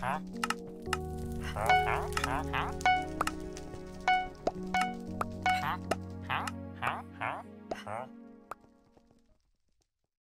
Huh?